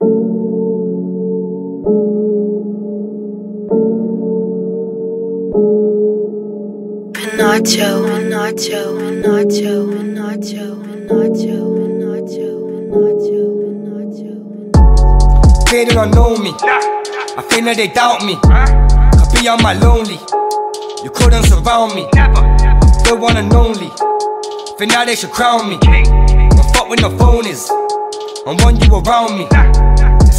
Nacho, Nacho, Nacho, Nacho, Nacho, Nacho, Nacho, Nacho. They don't know me. I feel that they doubt me. Could be on my lonely. You couldn't surround me. The one and only. Think now they should crown me. Don't fuck with no phonies. I want you around me.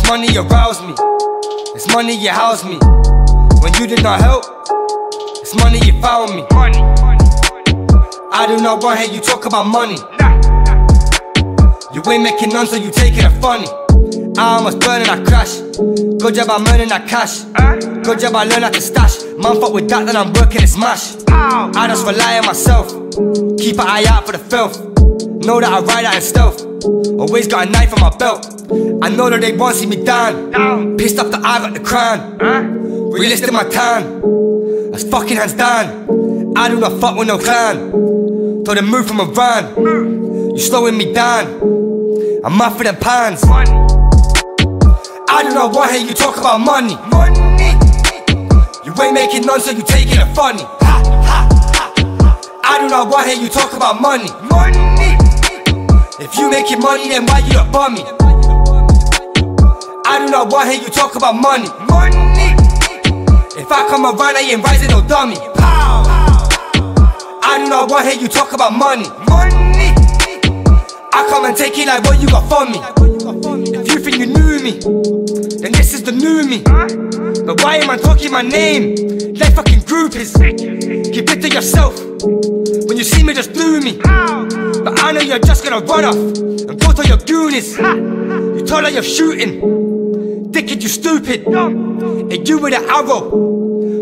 It's money you rouse me. It's money you house me. When you did not help, it's money you found me. Money, money, money, I do not want to hear you talk about money. Nah, nah. You ain't making none, so you taking it funny. I almost burn and I crash. Good job I'm earning that cash. Good job I learned how to stash. Man, fuck with that, then I'm working it smash. I just rely on myself. Keep an eye out for the filth. Know that I ride out in stealth. Always got a knife on my belt. I know that they want to see me down. Pissed off the I got the crown. Realistic my time. That's fucking hands down. I do not fuck with no clan. Throw the move from a van. You slowing me down. I'm off for them pants. I do not want to hear you talk about money. Money. You ain't making none, so you taking it funny. Ha, ha, ha. I do not want to hear you talk about money. Money. If you making money, then why you not bummy? I do not want to hear you talk about money. Money. If I come around, I ain't rising no dummy. Pow. I do not want to hear you talk about money. Money. I come and take it like what you got for me. If you think you knew me, then this is the new me. But why am I talking my name? Like fucking groupies. Keep it to yourself. When you see me, just do me. But I know you're just gonna run off and go to your goonies. You told her you're shooting. Dickhead, you stupid. And you with an arrow.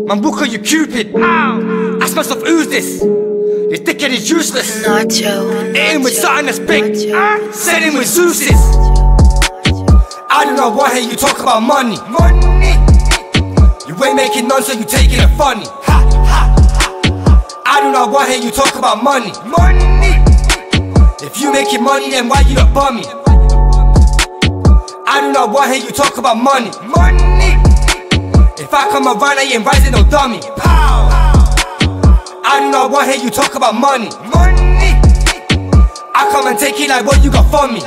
Man, book you cupid. Ask myself, who's this? This dickhead is useless. Nacho, Hitting with something that's big. Setting with Zeus's. I do not want to hear you talk about money. Money. You ain't making none, so you taking it funny. Ha, ha, ha. I do not want to hear you talk about money. Money. If you making money, then why you not bummy? I do not want to hear you talk about money. Money. If I come around, I ain't rising no dummy. Pow. I do not want to hear you talk about money. Money. I come and take it like what you got for me.